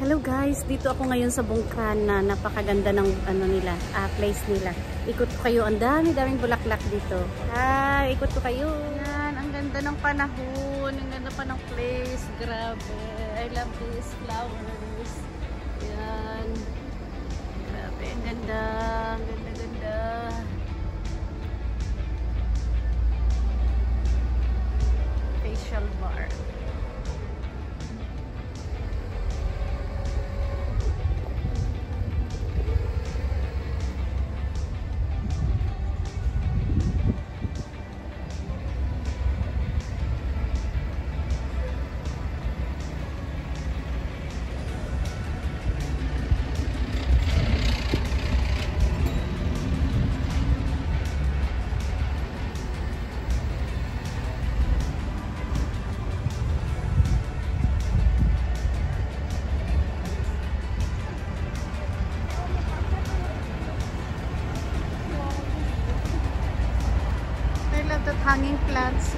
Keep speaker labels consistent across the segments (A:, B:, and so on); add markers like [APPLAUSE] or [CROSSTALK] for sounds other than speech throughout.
A: Hello guys, dito ako ngayon sa Bungkana. Napakaganda ng ano nila, uh, place nila. Ikot ko kayo, ang dami-daming bulaklak dito. Hi, ikot ko kayo. Yan, ang ganda ng panahon, ang ganda pa ng place. Grabe, I love these flowers. Yan. Grabe, ang ganda, ang ganda, ganda. Facial bar.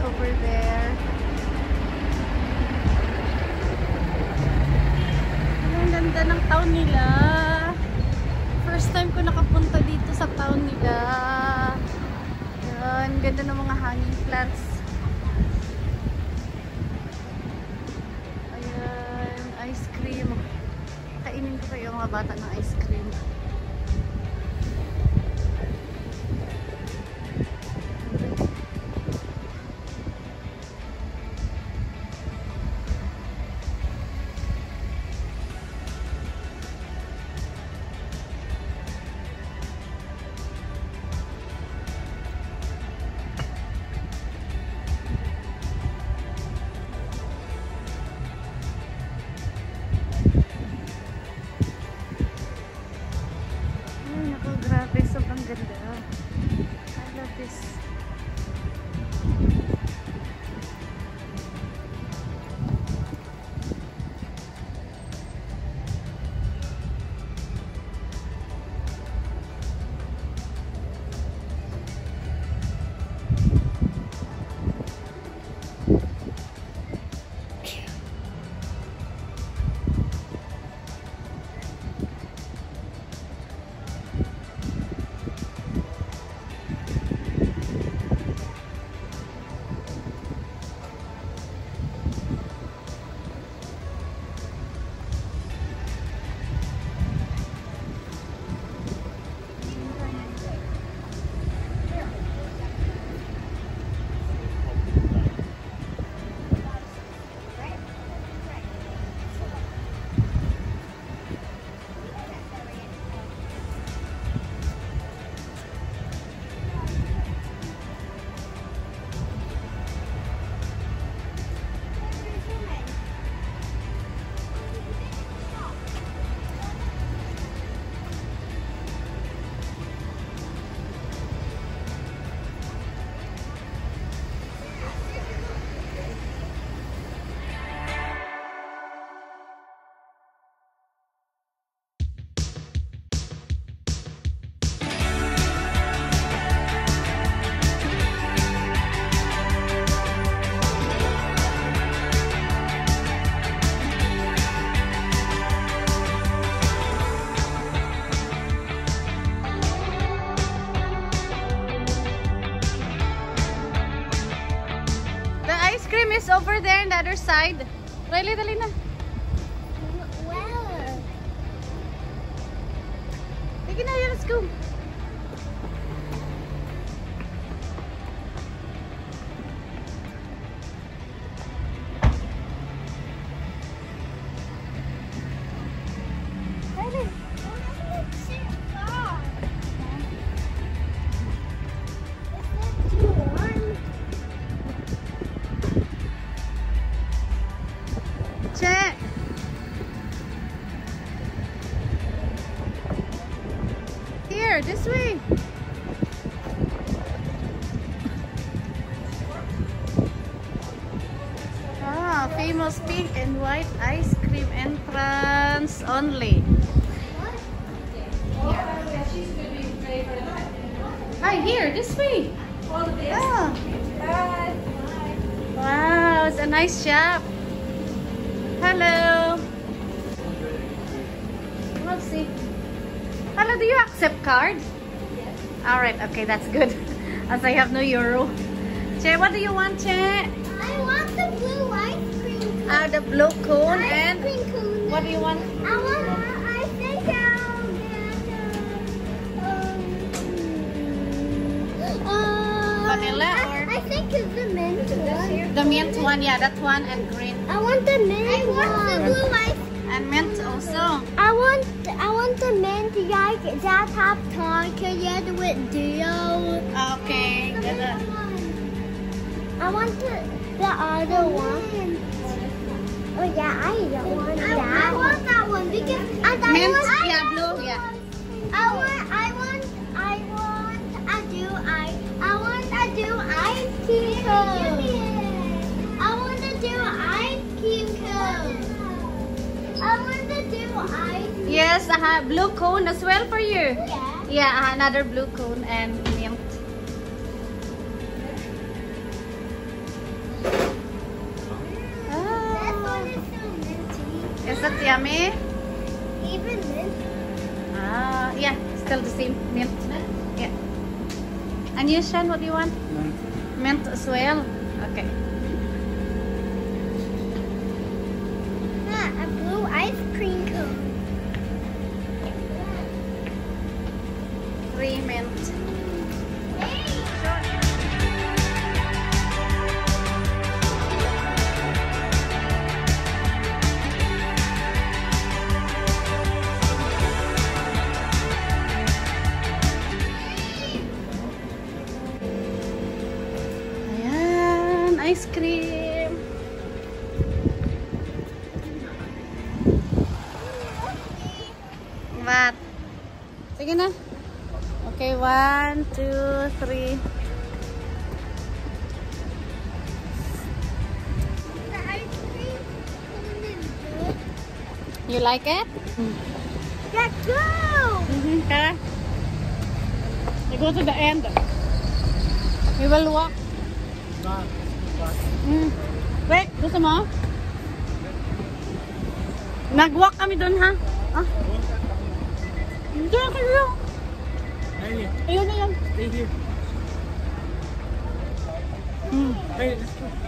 A: Over there. Do you accept card? All right. Okay, that's good. [LAUGHS] As I have no euro. Che, what do you want, Che?
B: I want the blue ice cream.
A: Ah, the blue cone
B: ice
A: and
B: cream cone.
A: what do you want?
B: I want. I think I'll get. Um,
A: Vanilla
B: I,
A: or-
B: I think it's the mint one.
A: The mint one, yeah, that one and green.
B: I want the mint I want the blue ice.
A: And mint also.
B: I want. I want the mint like that top together with Dio.
A: Okay. Gonna,
B: I want the, the other one. Oh yeah, I don't want that. I want that one because I
A: mint,
B: want,
A: yeah, blue, yeah.
B: I want, ice.
A: Yes, uh, blue cone as well for you.
B: Yeah.
A: Yeah, uh, another blue cone and mint.
B: That
A: Ah,
B: is so
A: is that yummy?
B: Even mint.
A: Ah, yeah, still the same mint. Yeah. And you, Shan, what do you want? Mint as well. Okay.
B: Ice cream.
A: What? Sige na. Okay, one, two, three. You like it?
B: Let's go!
A: Mm-hmm. Okay. You go to the end. We will walk. Mm. Wait, gusto mo? Nag-walk kami doon, ha? Ah? Hindi, kayo.
C: Hey,
A: Ayun na yun.
C: stay here.
A: Mm.
C: Hey, let's go.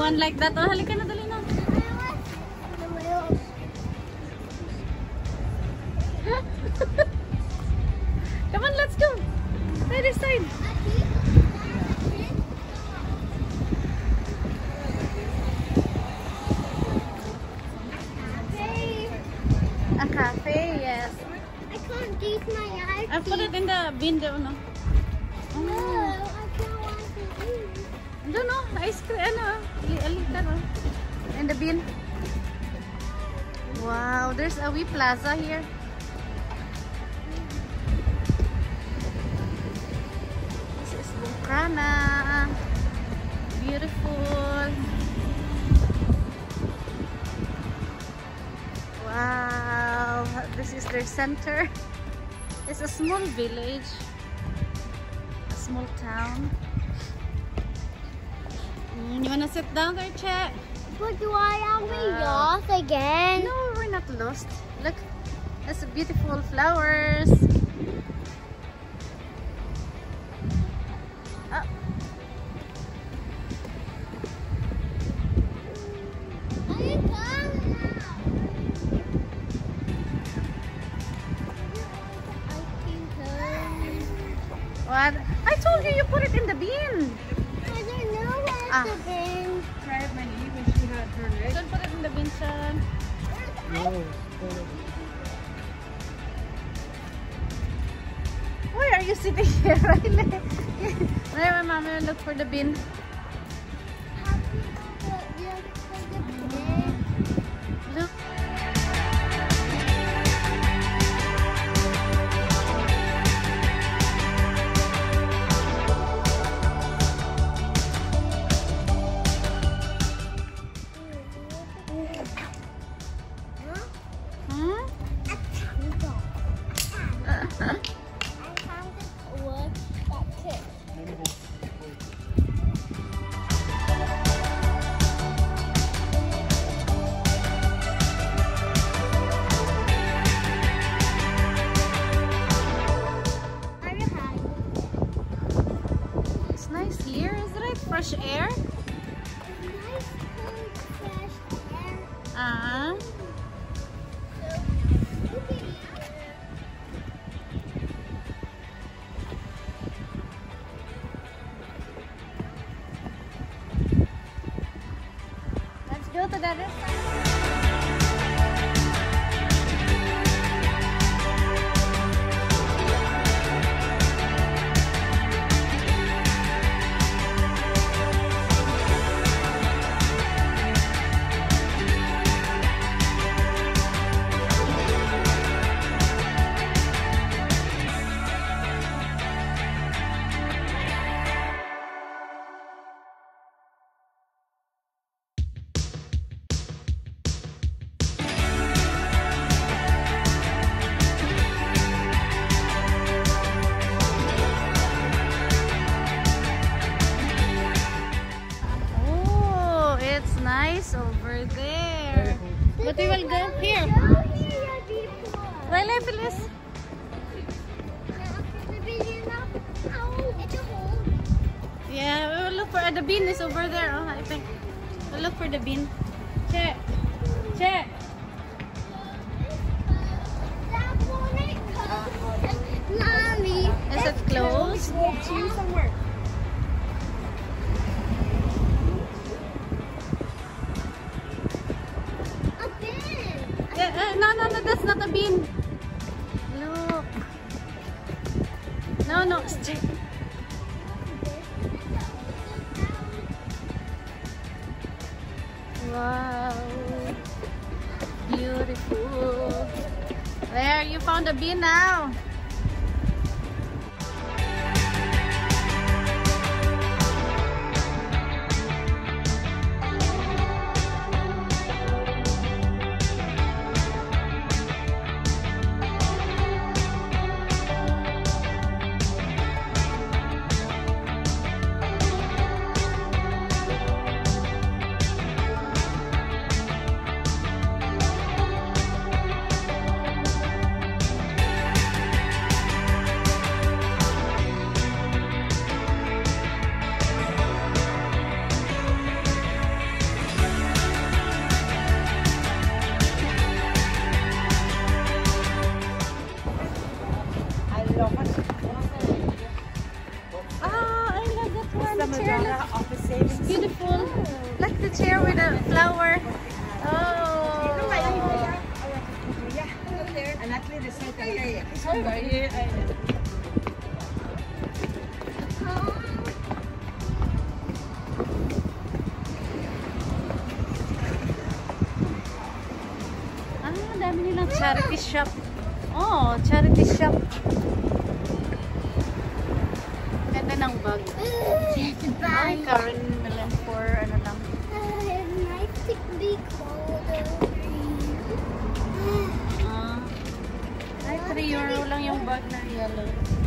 B: One
A: like that. Oh, halika na, dali na. [LAUGHS] Come on, let's go. Right this side. A cafe, yes.
B: I can't use my eyes.
A: I put it in the there, no?
B: No,
A: Doon, no? Ice cream, ano? no? In the bin. Wow, there's a wee plaza here. This is Buncrana. Beautiful. Wow, this is their center. It's a small village, a small town. You wanna sit down there, Chet?
B: But why are we
A: Wow.
B: lost again?
A: No, we're not lost. Look, that's beautiful flowers.
B: Where
C: my
A: mama will look for the bin. Look. Hmm? Charity shop. Oh, charity shop. Ganda ng bag. Ay, Karen Milan for ano lang.
B: nice to be cold.
A: Ah. Ay, 3 euro lang yung bag na yellow.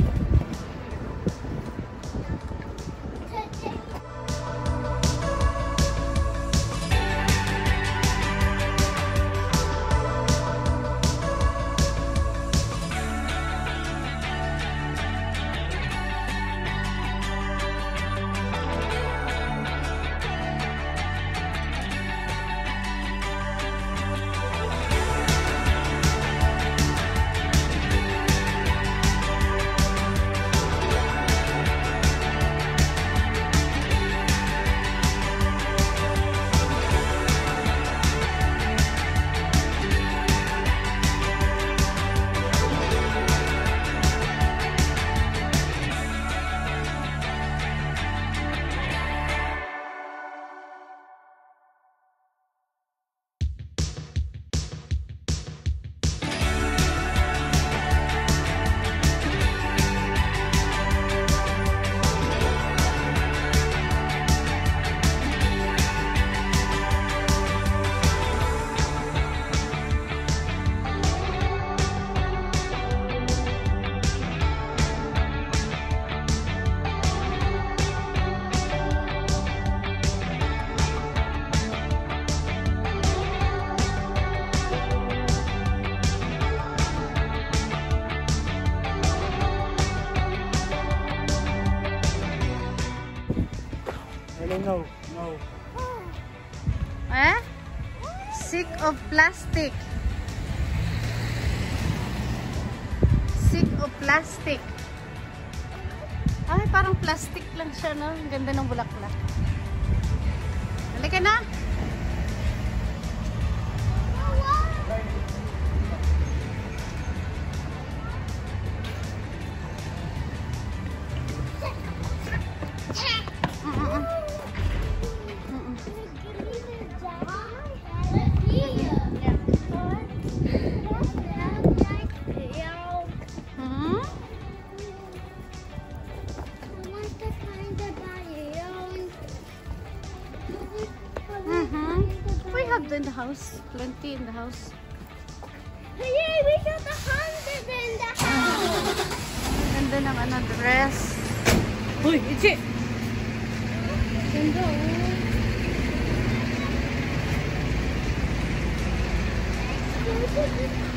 A: Of plastic. Sick of plastic. Ay, parang plastic lang siya, no? Ang ganda ng bulaklak. Halika na. House. Plenty in the house.
B: Yay, we got the hundred in the house.
A: Ang ganda ng ano, dress. Uy, Ichi! Ganda, oh.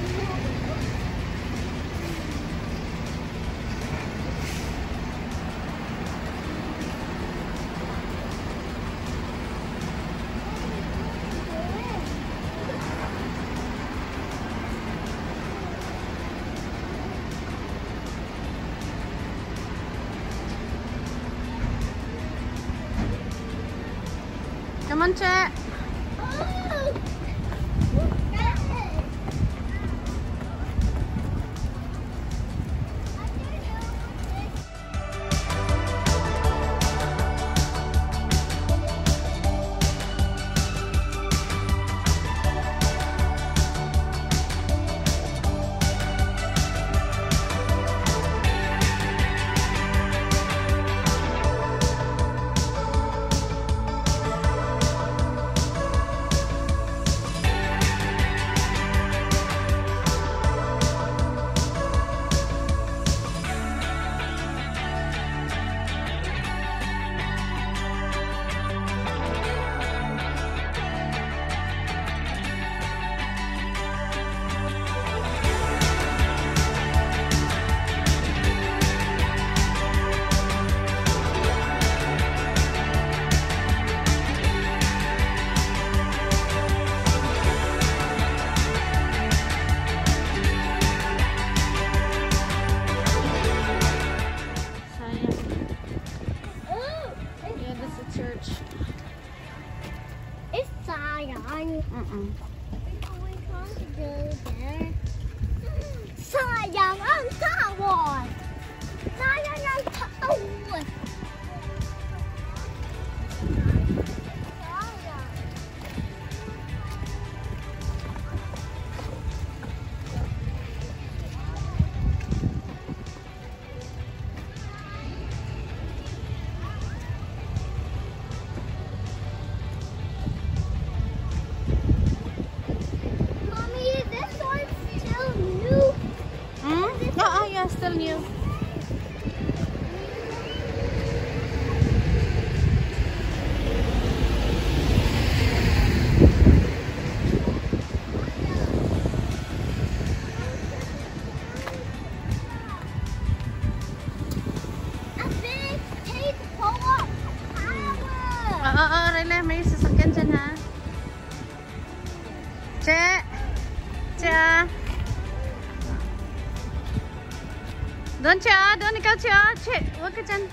A: Come Che. Che,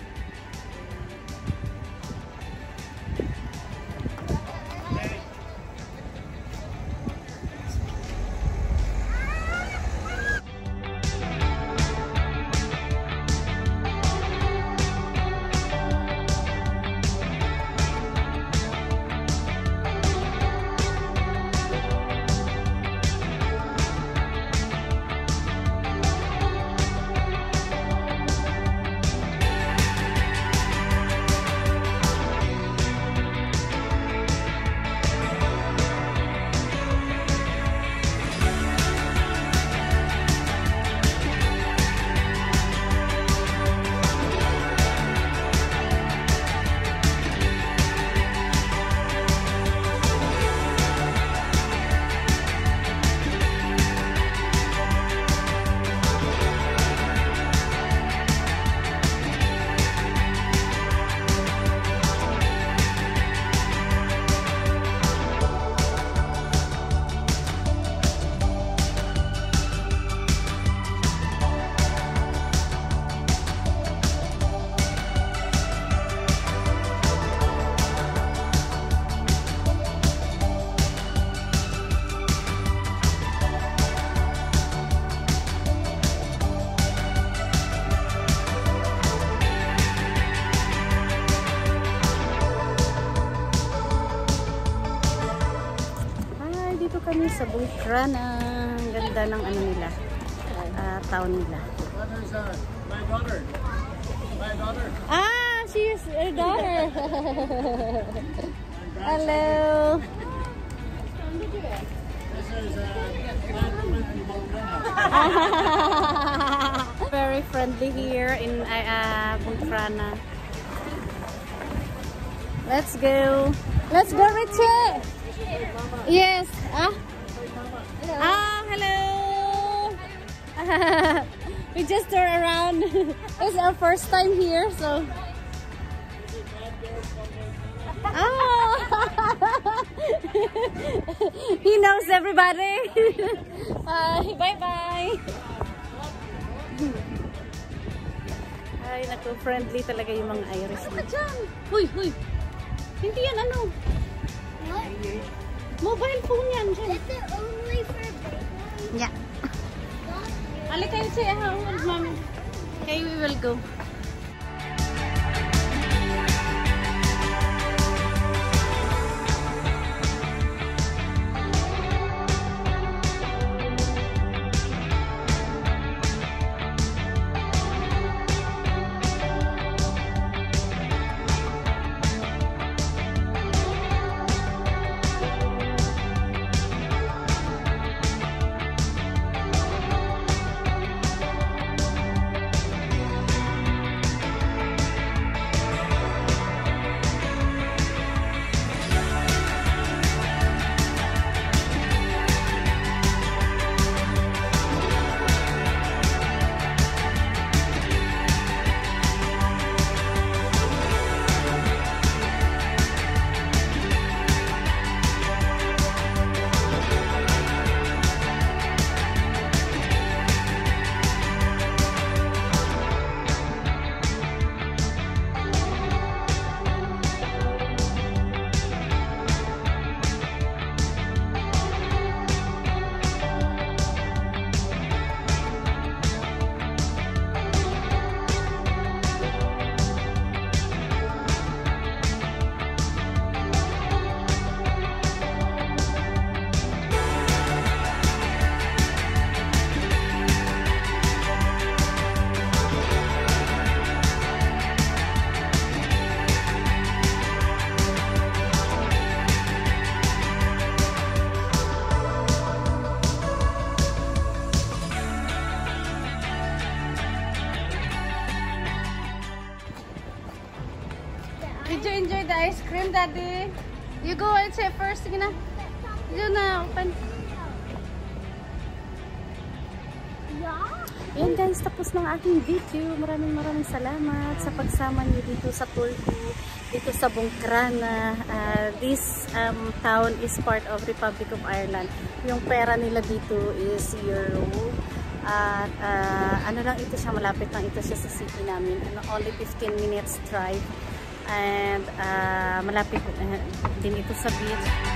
A: [LAUGHS] Very friendly here in uh, uh, Let's go. Let's go, Richie. Yes. Ah. Ah, hello. [LAUGHS] we just turn around. [LAUGHS] it's our first time here, so. Oh. He knows everybody. [LAUGHS] Bye. Bye-bye. Ay, naku-friendly talaga yung mga Irish. Ano ka dyan? Huy, huy. Hindi yan ano.
B: What?
A: Mobile phone yan dyan.
B: Is it only for babies?
A: Yeah. Ali kayo siya, ha? Mami. Okay, we will go. Did you enjoy the ice cream, Daddy? You go and say first. Sige na. Yun na, open. Ayan guys, tapos ng aking video. Maraming maraming salamat sa pagsama niyo dito sa Turkey, dito sa Bungkrana. Uh, this um, town is part of Republic of Ireland. Yung pera nila dito is euro. At uh, ano lang ito siya, malapit lang ito siya sa city namin. Ano, only 15 minutes drive. And uh, malapit uh, din ito sa beach.